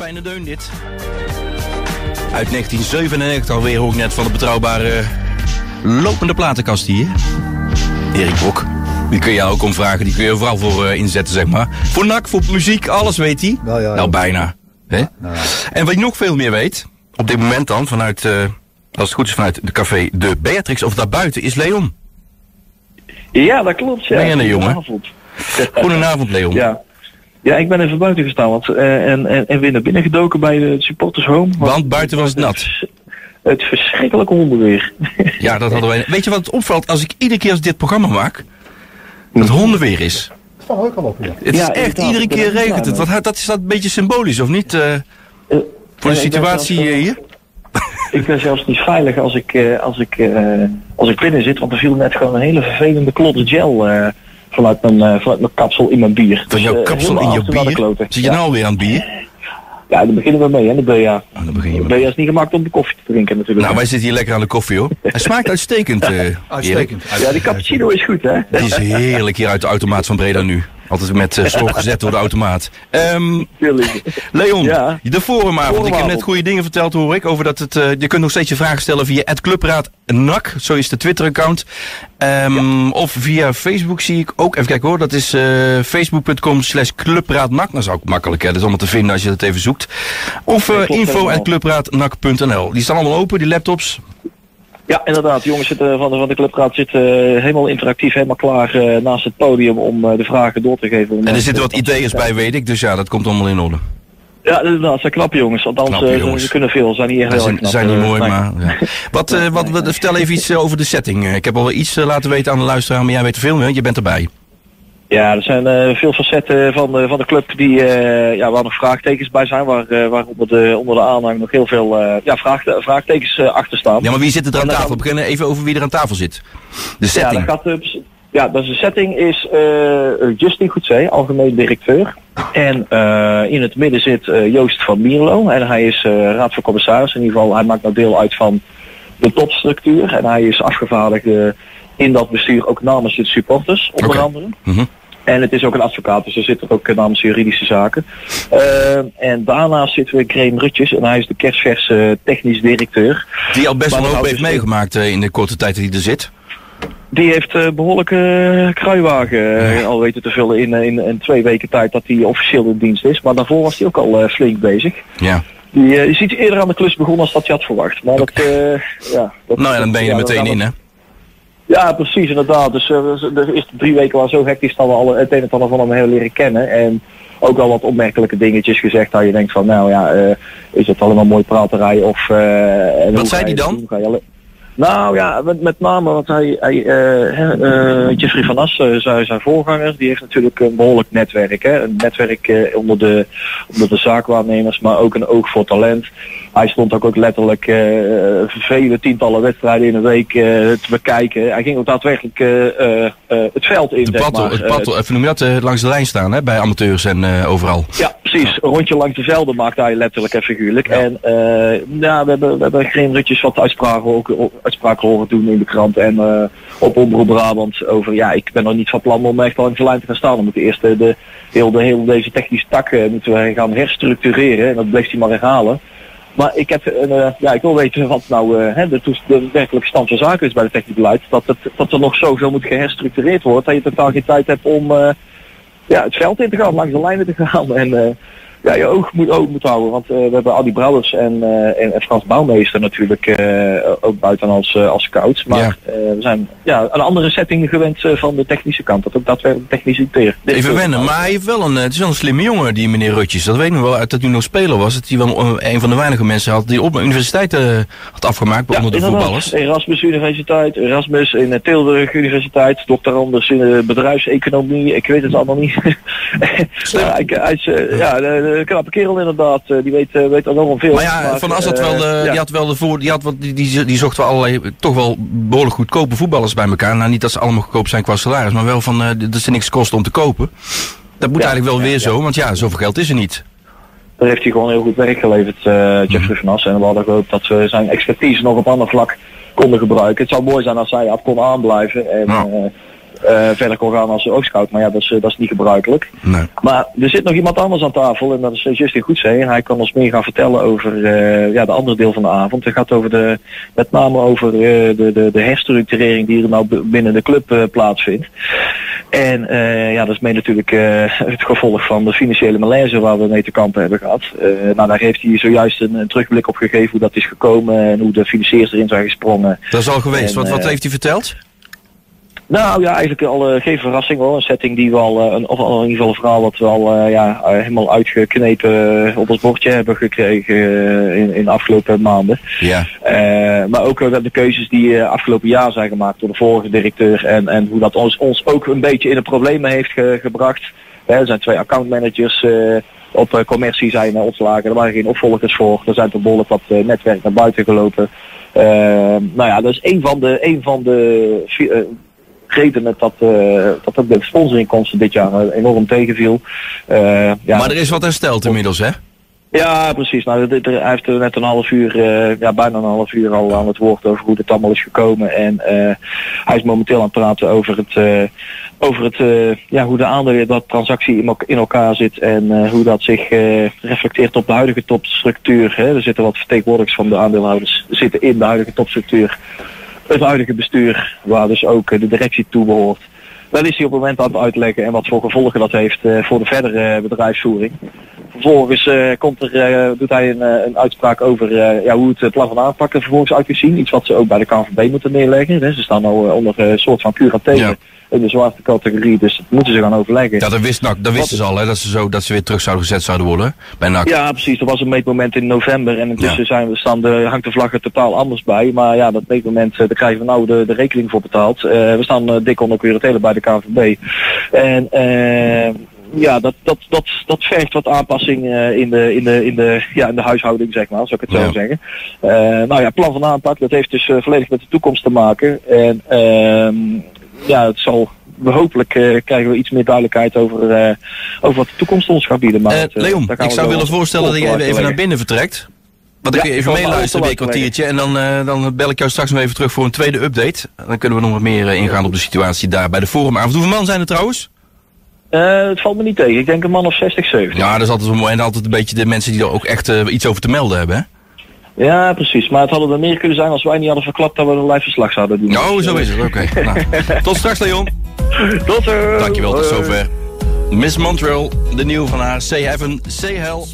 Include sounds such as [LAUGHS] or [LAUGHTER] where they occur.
fijne deun dit. Uit 1997 alweer ook net van de betrouwbare lopende platenkast hier. Erik Bok. Die kun je ook om vragen, die kun je vooral voor uh, inzetten, zeg maar. Voor nak, voor muziek, alles weet hij. Wel, ja, ja. Nou, bijna. Hè? Nou, ja. En wat je nog veel meer weet, op dit moment dan, vanuit, uh, als het goed is, vanuit de café De Beatrix of daarbuiten, is Leon. Ja, dat klopt. Ja. Ben je een jongen? Goedenavond. Goedenavond, Leon. Ja. Ja, ik ben even buiten gestaan want, uh, en, en, en weer naar binnen gedoken bij de supporters home. Want buiten was het nat. Het verschrikkelijke hondenweer. [LAUGHS] Ja, dat hadden wij. Weet je wat het opvalt als ik iedere keer als ik dit programma maak? Dat het hondenweer is. Dat staat ook al op, ja. Het Ja, is echt, iedere keer er regent het. Wat, dat is dat een beetje symbolisch, of niet? eh, Eh, voor de situatie zelfs, eh, hier? [LAUGHS] Ik ben zelfs niet veilig als ik, eh, als ik, eh, als ik binnen zit, want er viel net gewoon een hele vervelende klodder gel eh, vanuit, mijn, eh, vanuit mijn kapsel in mijn bier. Van jouw Dus, eh, kapsel in je bier? kloten. Zit je ja. nou alweer aan het bier? ja, daar beginnen we mee, hè, de BA. Oh, dan begin je De. BA is niet gemaakt om de koffie te drinken natuurlijk. Nou, wij zitten hier lekker aan de koffie, hoor. Hij smaakt [LAUGHS] uitstekend, eh Erik. Uitstekend. ja, die cappuccino is goed, hè? Het is heerlijk hier uit de automaat van Breda nu. Altijd met uh, gezet door de automaat. Ehm. Leon, Ja. de forumavond. Ik heb net goede dingen verteld, hoor ik. Over dat het, eh, je kunt nog steeds je vragen stellen via @clubraadnak, zo is de Twitter-account. Ehm, Of via Facebook zie ik ook. Even kijken hoor, dat is eh, facebook.com slash clubraadnak. Dat is ook makkelijk, hè. Dat is allemaal te vinden als je het even zoekt. Of info at clubraadnak.nl. Die staan allemaal open, die laptops. Ja, inderdaad. De jongens zitten van de, van de clubraad zitten eh, helemaal interactief, helemaal klaar eh, naast het podium om eh, de vragen door te geven. En er zitten wat ideeën bij, weet ik. Dus ja, dat komt allemaal in orde. Ja, inderdaad. Ze zijn knappe jongens. Althans, Knappe eh, jongens. ze kunnen veel. Ze zijn niet echt Ze heel zijn, erg knap. zijn niet eh, mooi, nee. maar... Ja. Wat, eh, wat, vertel even iets eh, over de setting. Eh, Ik heb al wel iets eh, laten weten aan de luisteraar, maar jij weet er veel meer. Je bent erbij. Ja, er zijn eh, veel facetten van, de van de club die, eh, ja, waar nog vraagtekens bij zijn. Waar, eh, waar onder, de, onder de aanhang nog heel veel ja, vraag, vraagtekens achter staan. Ja, maar wie zit er aan tafel? We beginnen even over wie er aan tafel zit. De Ja, setting. dat gaat, ps- ja, dus de setting is eh Justin Goedzee, algemeen directeur. En in het midden zit Joost van Mierlo. En hij is raad van commissaris. In ieder geval, hij maakt nou deel uit van de topstructuur. En hij is afgevaardigd in dat bestuur ook namens de supporters, onder andere. Mhm. En het is ook een advocaat, dus er zit er ook eh, namens juridische zaken. Eh, en daarnaast zitten we Graham Rutjes en hij is de kerstverse technisch directeur. Die al best wel hoop heeft houden meegemaakt eh, in de korte tijd dat hij er zit. Die heeft eh behoorlijke eh, kruiwagen eh, al weten te vullen in, eh, in, in twee weken tijd dat hij officieel in dienst is. Maar daarvoor was hij ook al eh, flink bezig. Ja. Die eh, is iets eerder aan de klus begonnen als dat je had verwacht. Maar dat, eh, ja, dat, Nou ja, dan ben je er meteen in, hè? Ja, precies, inderdaad. Dus eh, de eerste drie weken waren zo hectisch dat we al het een en ander van hem heel leren kennen. En ook al wat opmerkelijke dingetjes gezegd dat je denkt van, nou ja, eh, is het allemaal mooi praterij of... en hoe zei dat dan? doen? Nou ja, met, name want hij, hij eh, Jeffrey van As, eh, zijn, zijn voorganger, die heeft natuurlijk een behoorlijk netwerk. Hè? Een netwerk onder, de, onder de zaakwaarnemers, maar ook een oog voor talent. Hij stond ook, ook letterlijk vele tientallen wedstrijden in een week te bekijken. Hij ging ook daadwerkelijk eh, eh, eh, het veld in, De zeg battle, maar. het Eh, battle, even noem je dat, eh, langs de lijn staan, hè? Bij amateurs en eh, overal. ja, precies. Een rondje langs de velden maakte hij letterlijk en figuurlijk. En eh, ja, we hebben, we hebben geen rutjes wat uitspraken, ook, uitspraken horen doen in de krant en eh, op Omroep Brabant over, ja, ik ben nog niet van plan om echt langs de lijn te gaan staan. We moeten eerst eh, de, heel, de, heel deze technische tak eh, moeten we gaan herstructureren en dat bleef hij maar herhalen. Maar ik heb, een, eh, ja, ik wil weten wat nou eh, hè, de, de werkelijke stand van zaken is bij het technisch beleid. Dat, dat er nog zoveel moet geherstructureerd worden, dat je totaal geen tijd hebt om eh, ja, het veld in te gaan, langs de lijnen te gaan. [LAUGHS] En eh, ja, je oog moet oog moet houden. Want eh, we hebben Adi Brouwers en, eh, en, en Frans Bouwmeester natuurlijk eh, ook buiten als, als scouts. Maar Ja. we zijn ja, een andere setting gewend van de technische kant. Dat ook daadwerkelijk technisch directeur. Even wennen, maar hij heeft wel een, het is wel een slimme jongen, die meneer Rutjes. Dat weet ik wel, uit dat hij nog speler was. Dat hij wel een van de weinige mensen had die op een universiteit had afgemaakt Ja, onder de voetballers. Erasmus Universiteit, Erasmus in Tilburg Universiteit, dokter Anders in de bedrijfseconomie, ik weet het allemaal niet. [LAUGHS] ja, ik, hij is ja, de, de knappe kerel inderdaad, eh, die weet, eh, weet enorm veel. Maar ja, Van As had wel, de, eh, ja. die had wel de voor, die, had wat, die, die, die zocht wel allerlei toch wel behoorlijk goedkope voetballers bij elkaar. Nou, niet dat ze allemaal goedkoop zijn qua salaris, maar wel van eh, dat ze niks kosten om te kopen. Dat moet Ja, eigenlijk wel weer zo, want ja, zoveel geld is er niet. Daar heeft hij gewoon heel goed werk geleverd, eh, Jeffrey van As. En we hadden gehoopt dat we zijn expertise nog op ander vlak konden gebruiken. Het zou mooi zijn als hij af kon aanblijven. En Ja. eh, eh, verder kon gaan als oogscout. Maar ja, dat is, dat is niet gebruikelijk. Nee. Maar er zit nog iemand anders aan tafel en dat is Justin Goedzee. En hij kan ons meer gaan vertellen over ja, de andere deel van de avond. Het gaat over de, met name over de, de, de herstructurering die er nou binnen de club plaatsvindt. En ja, dat is mee natuurlijk het gevolg van de financiële malaise waar we mee te kampen hebben gehad. nou, daar heeft hij zojuist een, een, terugblik op gegeven hoe dat is gekomen en hoe de financiers erin zijn gesprongen. Dat is al geweest. wat, wat heeft hij verteld? Nou ja, eigenlijk al uh, geen verrassing hoor. Een setting die we al, uh, een, of in ieder geval een verhaal wat we al uh, ja, helemaal uitgeknepen op ons bordje hebben gekregen in, in de afgelopen maanden. Ja. maar ook de keuzes die afgelopen jaar zijn gemaakt door de vorige directeur en, en hoe dat ons, ons ook een beetje in de problemen heeft ge gebracht. er zijn twee accountmanagers op commercie zijn ontslagen. Er waren geen opvolgers voor. Er zijn toch behoorlijk wat netwerk naar buiten gelopen. nou ja, dat is een van de, een van de redenen dat, uh, dat de sponsorinkomsten dit jaar eh, enorm tegenviel. Uh, ja, maar er is wat hersteld inmiddels, hè? Ja, precies. Nou, dit, hij heeft net een half uur, uh, ja, bijna een half uur al aan het woord over hoe dit allemaal is gekomen. En uh, hij is momenteel aan het praten over het, uh, over het, ja, hoe de aandelen, dat transactie in, in elkaar zit en hoe dat zich reflecteert op de huidige topstructuur. Hè. Er zitten wat vertegenwoordigers van de aandeelhouders zitten in de huidige topstructuur het huidige bestuur, waar dus ook de directie toe behoort. Dat is hij op het moment aan het uitleggen en wat voor gevolgen dat heeft uh, voor de verdere bedrijfsvoering. Vervolgens uh, komt er, uh, doet hij een, een uitspraak over ja, hoe het plan van aanpakken vervolgens uit kan zien. Iets wat ze ook bij de KNVB moeten neerleggen. Ze staan nou onder een soort van curatele. Ja in de zwarte categorie. Dus dat moeten ze gaan overleggen. Ja, dat, wist, dat wisten ze al, hè, dat, ze zo, dat ze weer terug zouden gezet zouden worden bij NAC. Ja, precies. Dat was een meetmoment in november. En intussen zijn we, staan de, hangt de vlag er totaal anders bij. Maar ja, dat meetmoment, eh, daar krijgen we nou de, de rekening voor betaald. We staan dik onder curatelen bij de KVB. En ja, dat, dat, dat, dat vergt wat aanpassing uh, in, de, in, de, in, de, ja, in de huishouding, zeg maar, zou ik het zo ja. zeggen. Uh, nou ja, plan van aanpak, dat heeft dus uh, volledig met de toekomst te maken. En ja, het zal we hopelijk uh, krijgen we iets meer duidelijkheid over, uh, over wat de toekomst ons gaat bieden. Maar uh, Leon, ik zou willen voorstellen dat jij even, even naar binnen vertrekt. Want dan ja, kun je even meeluisteren weer een kwartiertje. En dan, dan bel ik jou straks nog even terug voor een tweede update. Dan kunnen we nog wat meer ingaan op de situatie daar bij de forumavond. Hoeveel man zijn er trouwens? Het valt me niet tegen. Ik denk een man of 60, 70. Ja, dat is altijd wel mooi. En altijd een beetje de mensen die er ook echt iets over te melden hebben, hè? Ja, precies. Maar het hadden er meer kunnen zijn als wij niet hadden verklapt dat we een live verslag zouden doen. Oh, zo is het. Oké. Okay. [LAUGHS] nou, tot straks, Leon. Tot zo. Dankjewel, tot zover. Miss Montreal, de nieuwe van haar. Say Heaven, Say Hell.